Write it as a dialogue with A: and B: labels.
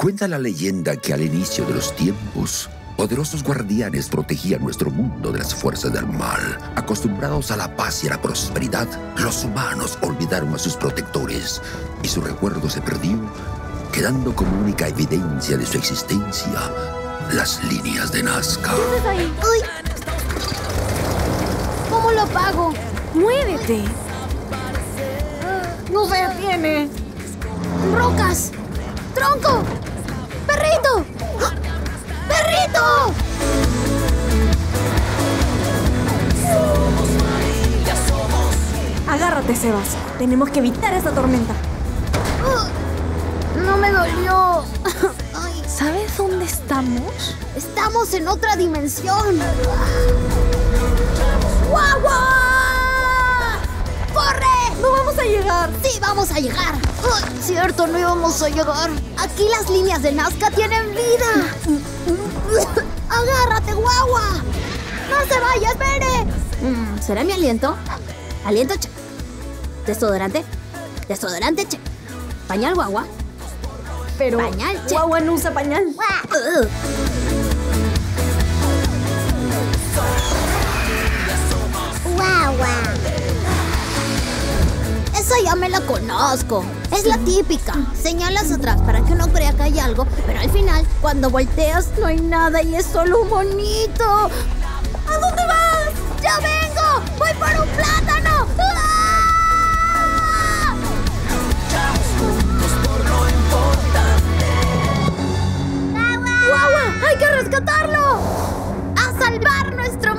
A: Cuenta la leyenda que al inicio de los tiempos, poderosos guardianes protegían nuestro mundo de las fuerzas del mal. Acostumbrados a la paz y a la prosperidad, los humanos olvidaron a sus protectores y su recuerdo se perdió, quedando como única evidencia de su existencia las líneas de Nazca.
B: ¿Cómo lo pago?
C: ¡Muévete!
B: No se detiene. ¡Rocas!
C: Sebas. Tenemos que evitar esa tormenta.
B: No me dolió. Ay,
C: ¿Sabes dónde estamos?
B: estamos en otra dimensión. ¡Guagua! ¡Corre!
C: ¡No vamos a llegar!
B: Sí, vamos a llegar. Ay, cierto, no íbamos a llegar. Aquí las líneas de Nazca tienen vida. Agárrate, guagua. No se vaya, espere. Mm, ¿Será mi aliento? Aliento. Desodorante. Desodorante, che. Pañal, guagua.
C: Pero
B: Pañal, che.
C: Guagua no usa pañal.
B: Guagua. Esa ya me la conozco. Es la típica. Señalas atrás para que uno crea que hay algo, pero al final, cuando volteas, no hay nada y es solo un monito. rescatarlo! ¡A salvar nuestro